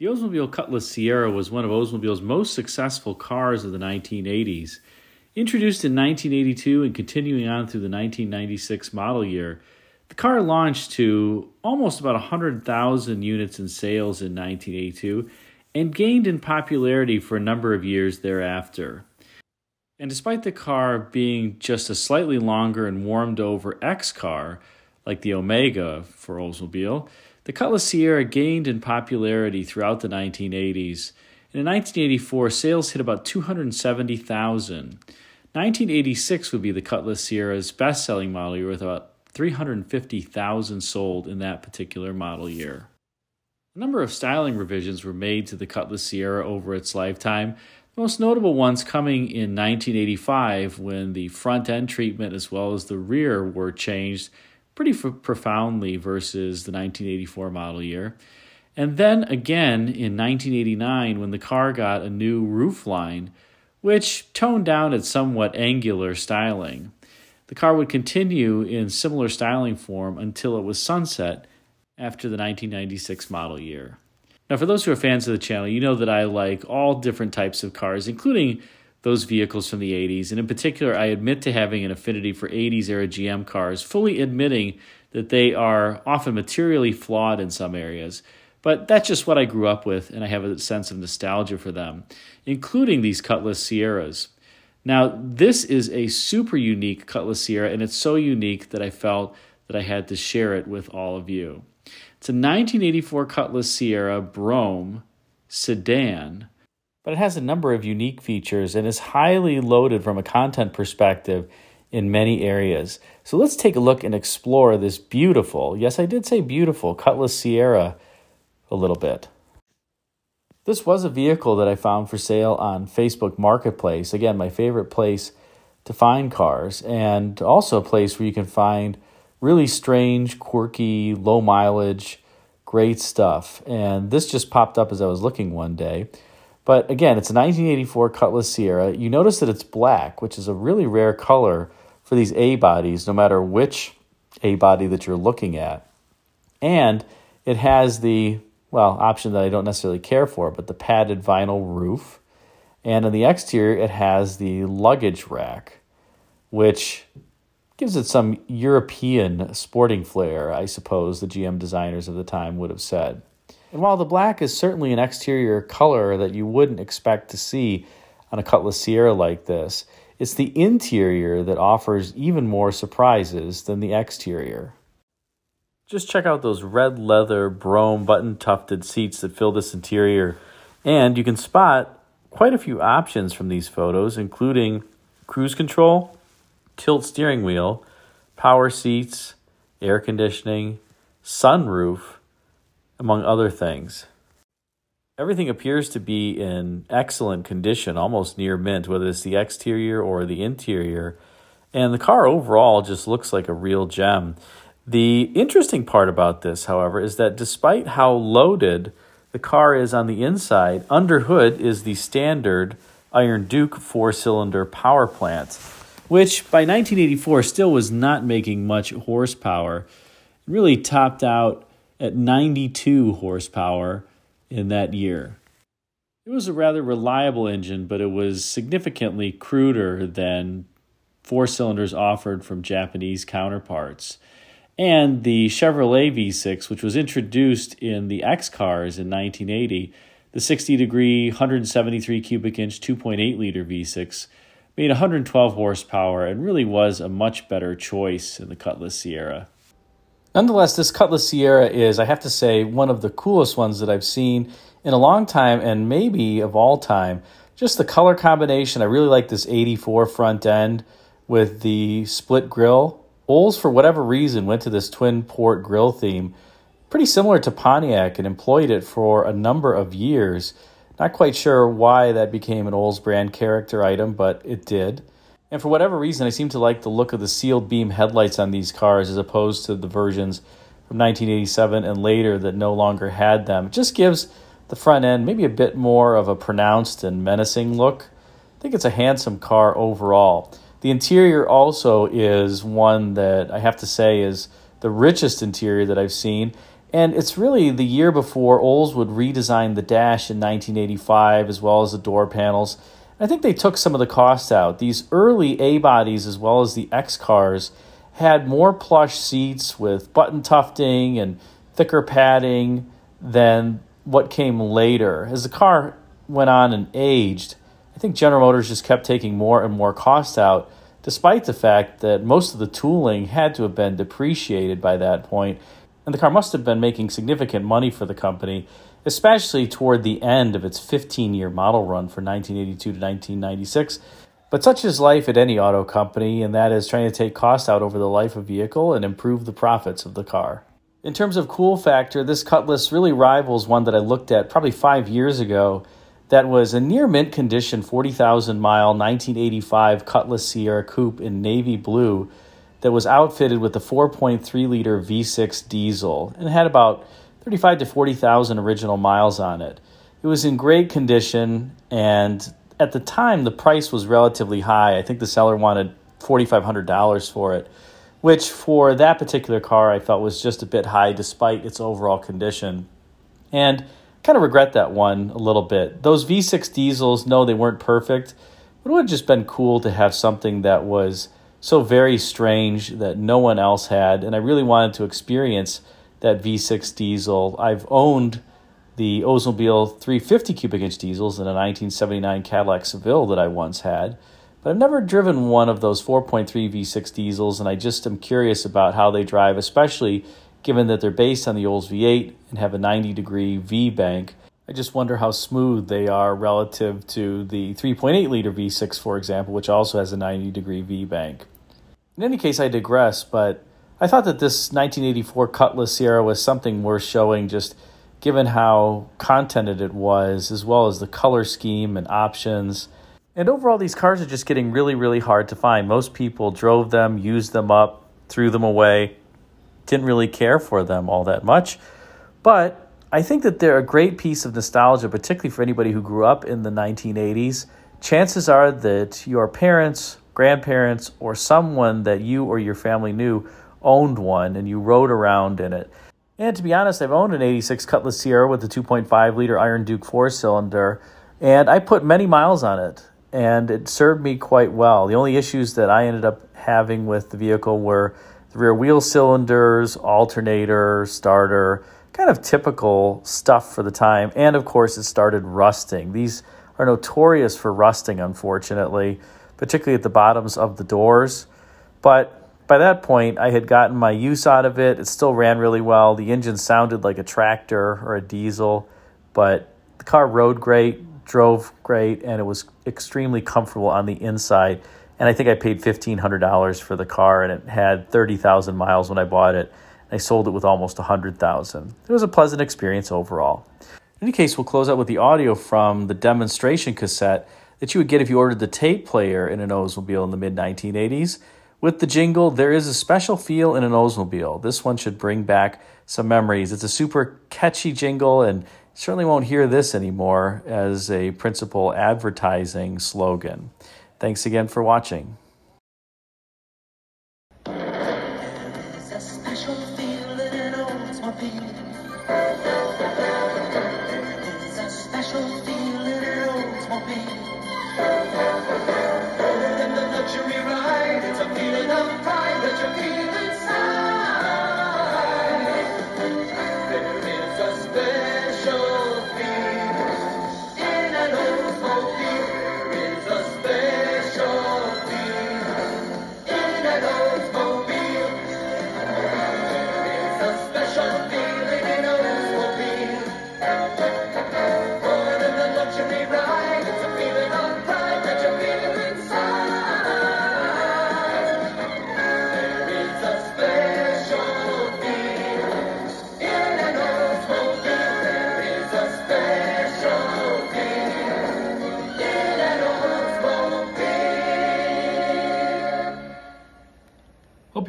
The Oldsmobile Cutlass Ciera was one of Oldsmobile's most successful cars of the 1980s. Introduced in 1982 and continuing on through the 1996 model year, the car launched to almost about 100,000 units in sales in 1982 and gained in popularity for a number of years thereafter. And despite the car being just a slightly longer and warmed over X car, like the Omega for Oldsmobile, the Cutlass Ciera gained in popularity throughout the 1980s. And in 1984, sales hit about 270,000. 1986 would be the Cutlass Ciera's best selling model year with about 350,000 sold in that particular model year. A number of styling revisions were made to the Cutlass Ciera over its lifetime, the most notable ones coming in 1985 when the front end treatment as well as the rear were changed pretty f- profoundly versus the 1984 model year. And then again in 1989 when the car got a new roof line, which toned down its somewhat angular styling. The car would continue in similar styling form until it was sunset after the 1996 model year. Now, for those who are fans of the channel, you know that I like all different types of cars, including those vehicles from the 80s. And in particular, I admit to having an affinity for 80s era GM cars, fully admitting that they are often materially flawed in some areas. But that's just what I grew up with, and I have a sense of nostalgia for them, including these Cutlass Cieras. Now, this is a super unique Cutlass Ciera, and it's so unique that I felt that I had to share it with all of you. It's a 1984 Cutlass Ciera Brougham sedan but it has a number of unique features and is highly loaded from a content perspective in many areas. So let's take a look and explore this beautiful, yes, I did say beautiful, Cutlass Ciera a little bit. This was a vehicle that I found for sale on Facebook Marketplace. Again, my favorite place to find cars, and also a place where you can find really strange, quirky, low mileage, great stuff. And this just popped up as I was looking one day. But again, it's a 1984 Cutlass Ciera. You notice that it's black, which is a really rare color for these A bodies, no matter which A body that you're looking at. And it has the, well, option that I don't necessarily care for, but the padded vinyl roof. And on the exterior, it has the luggage rack, which gives it some European sporting flair, I suppose the GM designers of the time would have said. And while the black is certainly an exterior color that you wouldn't expect to see on a Cutlass Ciera like this, it's the interior that offers even more surprises than the exterior. Just check out those red leather Brougham button tufted seats that fill this interior, and you can spot quite a few options from these photos, including cruise control, tilt steering wheel, power seats, air conditioning, sunroof, among other things. Everything appears to be in excellent condition, almost near mint, whether it's the exterior or the interior. And the car overall just looks like a real gem. The interesting part about this, however, is that despite how loaded the car is on the inside, under hood is the standard Iron Duke four cylinder power plant, which by 1984 still was not making much horsepower. It really topped out at 92 horsepower in that year. It was a rather reliable engine, but it was significantly cruder than four cylinders offered from Japanese counterparts. And the Chevrolet V6, which was introduced in the X cars in 1980, the 60 degree, 173 cubic inch, 2.8 liter V6, made 112 horsepower and really was a much better choice in the Cutlass Ciera. Nonetheless, this Cutlass Ciera is, I have to say, one of the coolest ones that I've seen in a long time and maybe of all time. Just the color combination. I really like this 84 front end with the split grill. Olds, for whatever reason, went to this twin port grill theme, pretty similar to Pontiac, and employed it for a number of years. Not quite sure why that became an Olds brand character item, but it did. And for whatever reason, I seem to like the look of the sealed beam headlights on these cars as opposed to the versions from 1987 and later that no longer had them. It just gives the front end maybe a bit more of a pronounced and menacing look. I think it's a handsome car overall. The interior also is one that I have to say is the richest interior that I've seen. And it's really the year before Olds would redesign the dash in 1985 as well as the door panels. I think they took some of the cost out. These early A bodies as well as the X cars had more plush seats with button tufting and thicker padding than what came later. As the car went on and aged, I think General Motors just kept taking more and more cost out, despite the fact that most of the tooling had to have been depreciated by that point, and the car must have been making significant money for the company, especially toward the end of its 15 year model run for 1982 to 1996. But such is life at any auto company, and that is trying to take costs out over the life of vehicle and improve the profits of the car. In terms of cool factor, this Cutlass really rivals one that I looked at probably five years ago that was a near mint condition 40,000 mile 1985 Cutlass Ciera Coupe in navy blue that was outfitted with a 4.3 liter V6 diesel and had about 35 to 40,000 original miles on it. It was in great condition and at the time the price was relatively high. I think the seller wanted $4,500 for it, which for that particular car I felt was just a bit high despite its overall condition. And I kind of regret that one a little bit. Those V6 diesels, no, they weren't perfect, but it would have just been cool to have something that was so very strange that no one else had. And I really wanted to experience that V6 diesel. I've owned the Oldsmobile 350 cubic inch diesels in a 1979 Cadillac Seville that I once had. But I've never driven one of those 4.3 V6 diesels, and I just am curious about how they drive, especially given that they're based on the Olds V8 and have a 90 degree V bank. I just wonder how smooth they are relative to the 3.8 liter V6, for example, which also has a 90 degree V bank. In any case, I digress, but I thought that this 1984 Cutlass Ciera was something worth showing just given how contented it was, as well as the color scheme and options. And overall, these cars are just getting really, really hard to find. Most people drove them, used them up, threw them away didn't really care for them all that much. But I think that they're a great piece of nostalgia, particularly for anybody who grew up in the 1980s. Chances are that your parents, grandparents, or someone that you or your family knew owned one and you rode around in it. And to be honest, I've owned an 86 Cutlass Ciera with the 2.5 liter Iron Duke four cylinder, and I put many miles on it, and it served me quite well. The only issues that I ended up having with the vehicle were the rear wheel cylinders, alternator, starter, kind of typical stuff for the time. And of course, it started rusting. These are notorious for rusting, unfortunately, particularly at the bottoms of the doors. But by that point, I had gotten my use out of it. It still ran really well. The engine sounded like a tractor or a diesel, but the car rode great, drove great, and it was extremely comfortable on the inside and I think I paid fifteen hundred dollars for the car, and it had thirty thousand miles when I bought it. I sold it with almost a hundred thousand. It was a pleasant experience overall. In any case, we'll close out with the audio from the demonstration cassette that you would get if you ordered the tape player in an Oldsmobile in the mid 1980s. With the jingle, there is a special feel in an Oldsmobile. This one should bring back some memories. It's a super catchy jingle, and certainly won't hear this anymore as a principal advertising slogan. Thanks again for watching.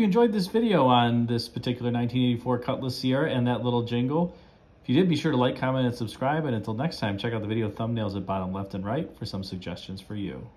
You enjoyed this video on this particular 1984 Cutlass Ciera and that little jingle. If you did, be sure to like, comment, and subscribe. And until next time, check out the video thumbnails at bottom left and right for some suggestions for you.